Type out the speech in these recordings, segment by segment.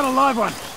Got a live one.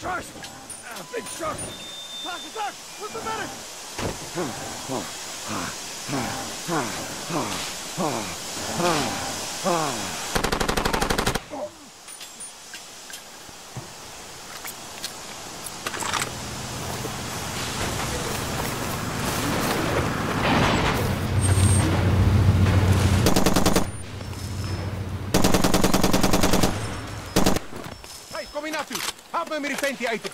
Charge! Uh, big shark! Attack, attack! Where's the medic? Ah, ah, ah, ah, ah, ah, ah. My met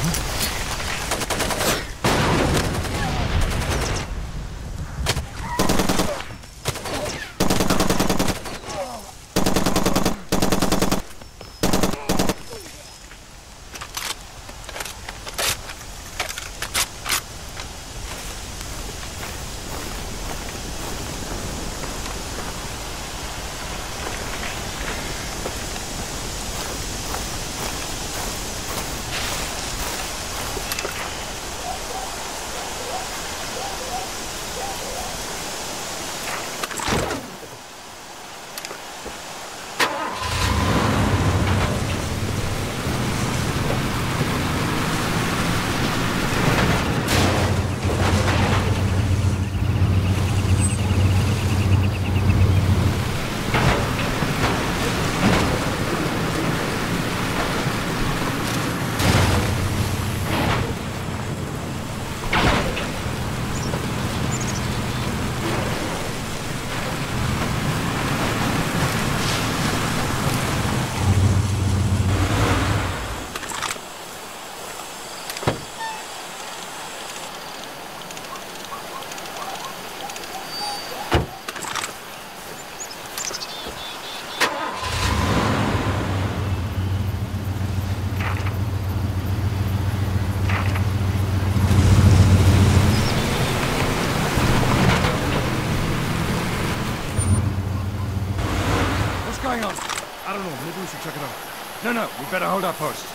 Mm-hmm. Better hold our post.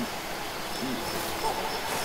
いいですね。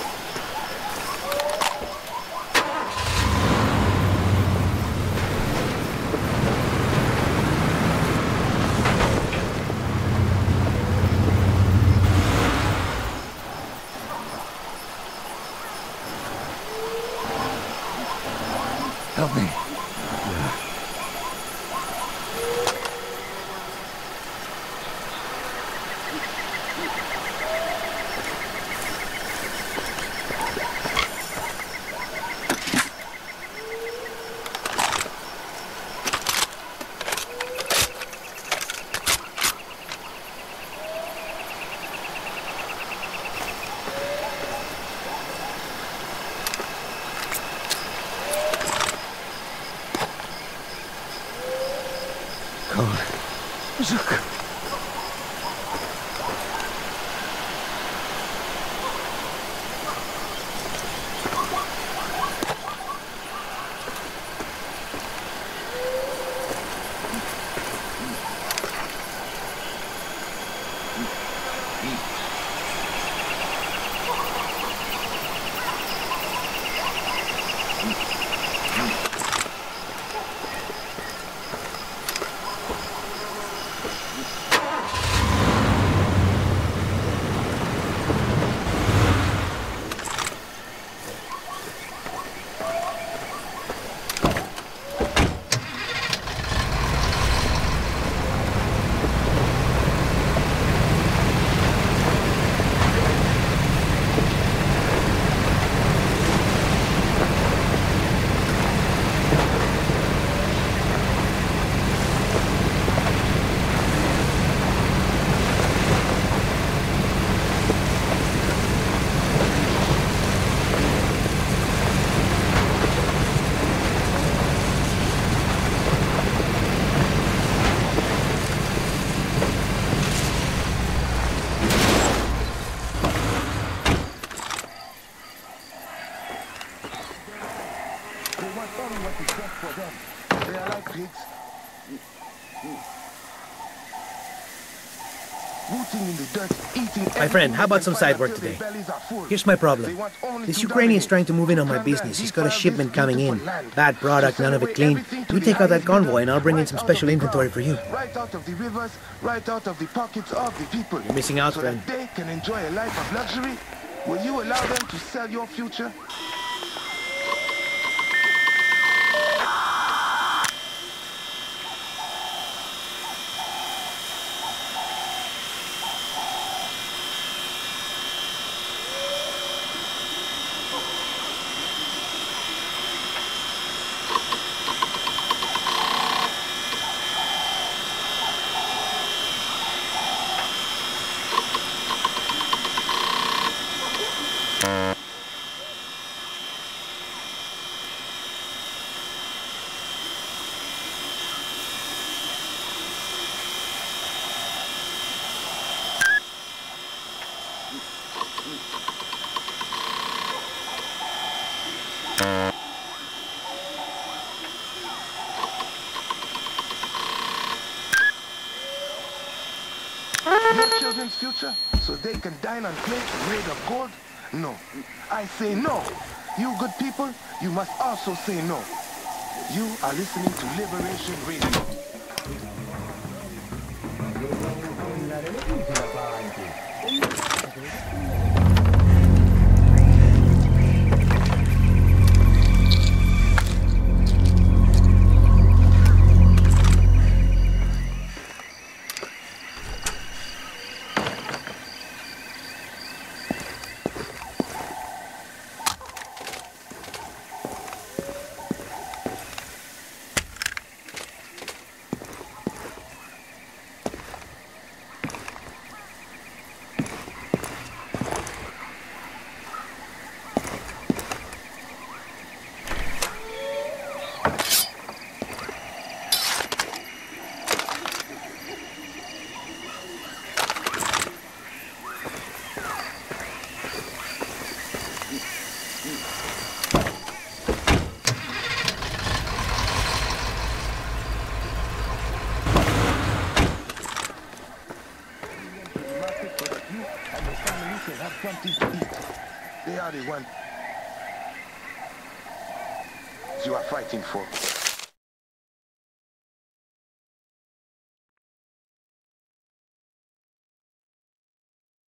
Friend, how about some side work today? bellies are full. Here's my problem. They want only This to Ukrainian's trying to move in on my business. He's got a shipment coming in. Bad product, none of it clean. You take out that convoy and I'll bring in some special inventory for you. Right out of the rivers, right out of the pockets of the people. You're missing out, friend. they can enjoy a life of luxury. Will you allow them to sell your future? Your children's future, so they can dine on plates made of gold? No. I say no. You good people, you must also say no. You are listening to Liberation Radio. Fighting for.